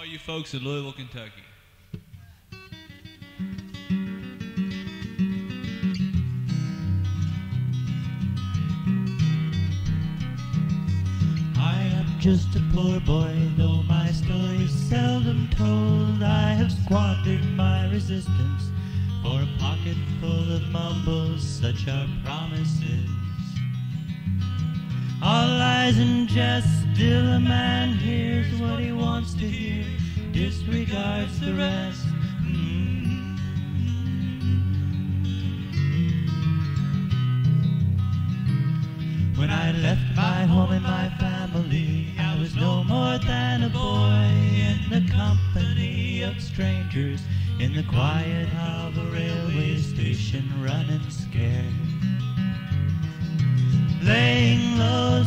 all you folks in Louisville, Kentucky. I am just a poor boy, though my story is seldom told. I have squandered my resistance for a pocket full of mumbles, such are promises. And jest, still a man hears what he wants to hear, disregards the rest. Mm. When I left my home and my family, I was no more than a boy in the company of strangers, in the quiet of a railway station, running scared. Laying low,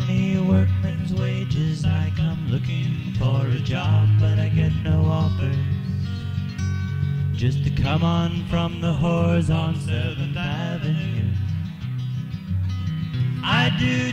only workmen's wages, I come looking for a job, but I get no offers. Just to come on from the whores on 7th Avenue. I do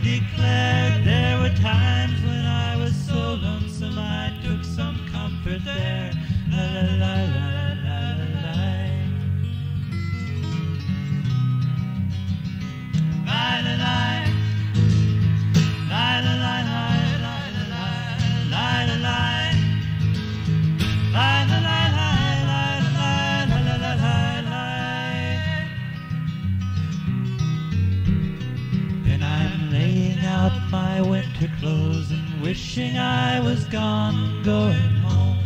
my winter clothes and wishing I was gone, going home.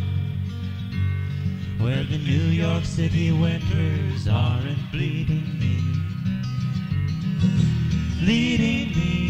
Where the New York City winters aren't bleeding me, leading me,